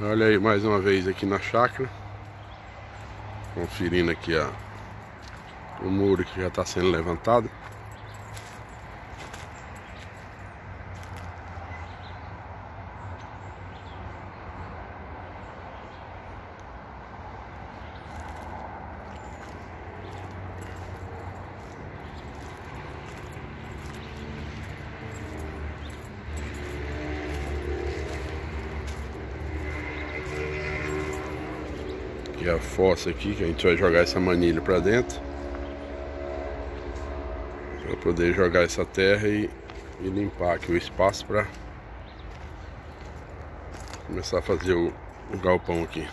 Olha aí mais uma vez aqui na chácara. Conferindo aqui ó, o muro que já está sendo levantado. A fossa aqui, que a gente vai jogar essa manilha para dentro. Para poder jogar essa terra e, e limpar aqui o espaço para começar a fazer o, o galpão aqui.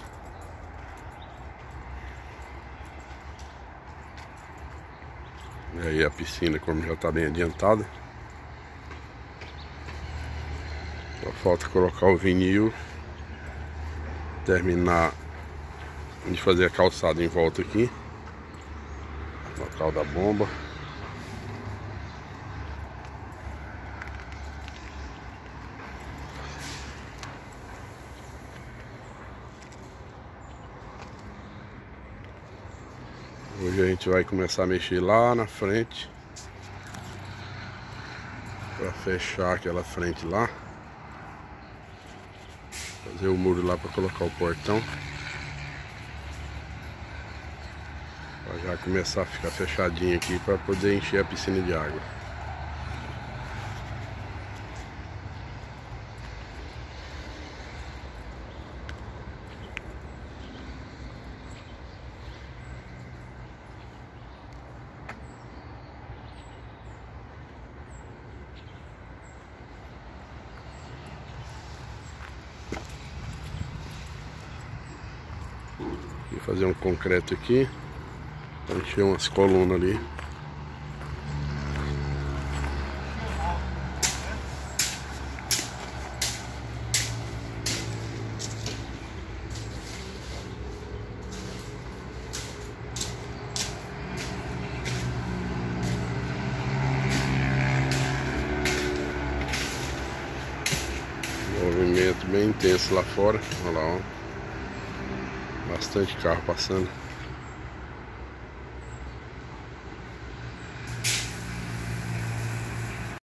E aí a piscina como já está bem adiantada. Só falta colocar o vinil, terminar de fazer a calçada em volta aqui. Local da bomba. Hoje a gente vai começar a mexer lá na frente para fechar aquela frente lá. Fazer o muro lá para colocar o portão. Já começar a ficar fechadinho aqui para poder encher a piscina de água. Vou fazer um concreto aqui. Encher umas colunas ali. Movimento bem intenso lá fora. Olha lá, ó. Bastante carro passando.